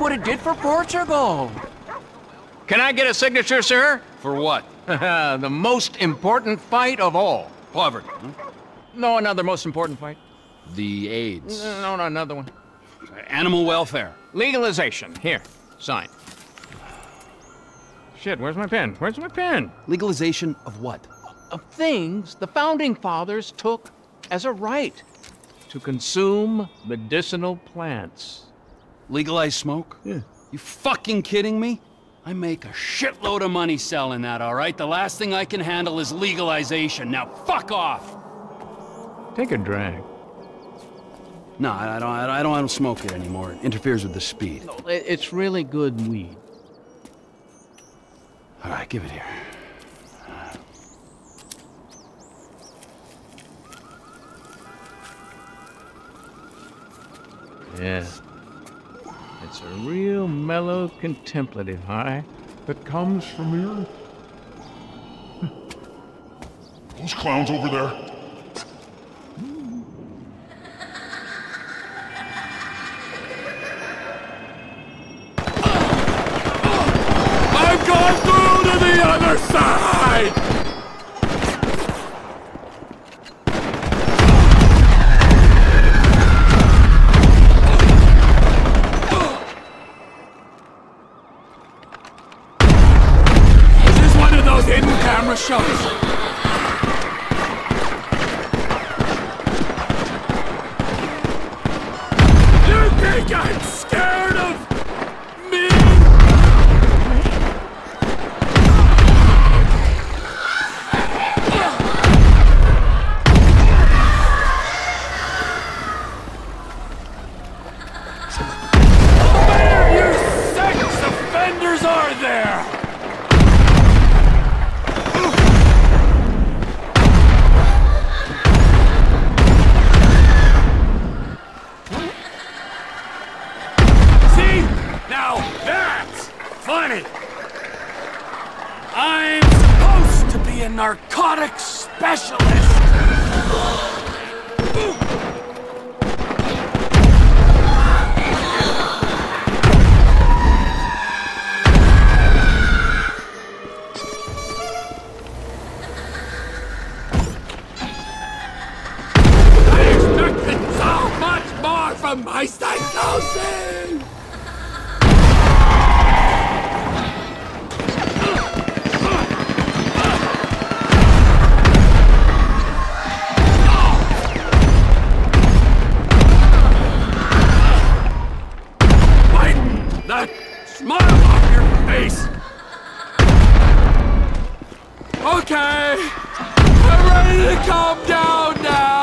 what it did for Portugal. Can I get a signature, sir? For what? the most important fight of all. Poverty. No, another most important fight. The AIDS. No, no, another one. Animal welfare. Legalization. Here, sign. Shit, where's my pen? Where's my pen? Legalization of what? Of things the founding fathers took as a right to consume medicinal plants. Legalize smoke? Yeah. You fucking kidding me? I make a shitload of money selling that, all right? The last thing I can handle is legalization. Now fuck off! Take a drag. No, I don't, I don't, I don't smoke it anymore. It interferes with the speed. It- It's really good weed. All right, give it here. Yeah. It's a real mellow contemplative high that comes from your Those clowns over there. Camera shows? Funny. I'm supposed to be a narcotics specialist. I expected so much more from my psychosis! Face! Okay, I'm ready to calm down now!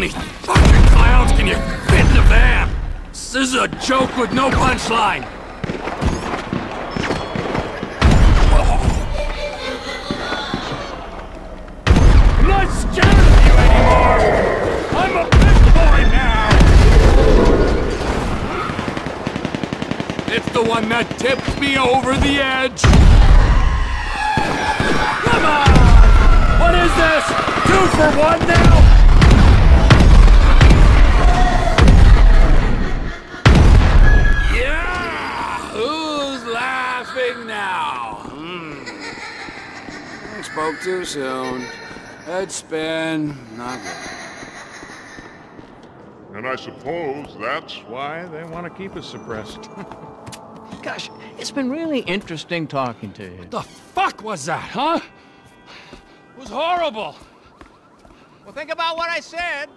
Many fucking clowns can you fit in the van? This is a joke with no punchline. Not scared of you anymore! I'm a big boy now! It's the one that tipped me over the edge! Come on! What is this? Two for one now? Spoke too soon. Head spin. Not good. And I suppose that's Why they want to keep us suppressed. Gosh, it's been really interesting talking to you. What The fuck was that, huh? It was horrible. Well, think about what I said.